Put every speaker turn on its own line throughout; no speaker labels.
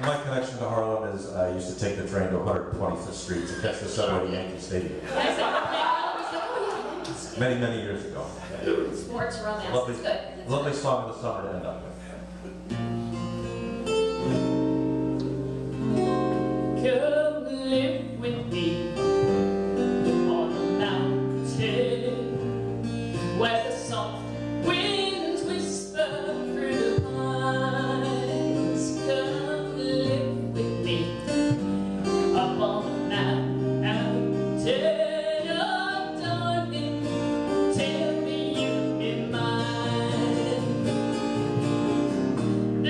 And my connection to Harlem is uh, I used to take the train to 125th Street to catch the subway to Yankee Stadium. I said,
okay, I was
like, yeah, it's
Many, many years ago.
Sports romance, Lovely, it's good. It's lovely good.
song of the summer to end up with.
Come live with me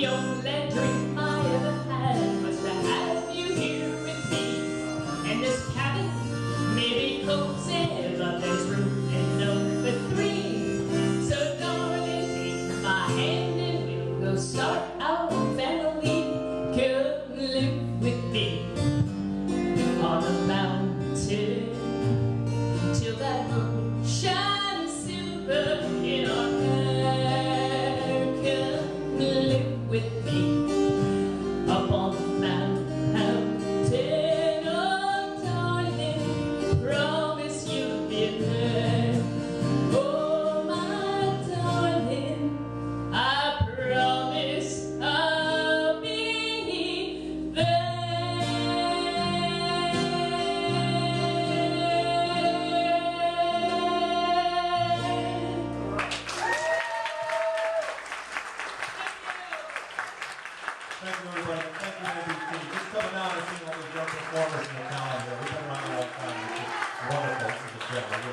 the only dream I ever had was to have you here with me. And this cabin may be cozy, but there's room enough for three. So darling, take my hand and we'll go start
Thank you, everybody. Thank you, everybody. Just coming out and seeing all the young performers in the town here. We've been around a long time. It's wonderful. This is a gem.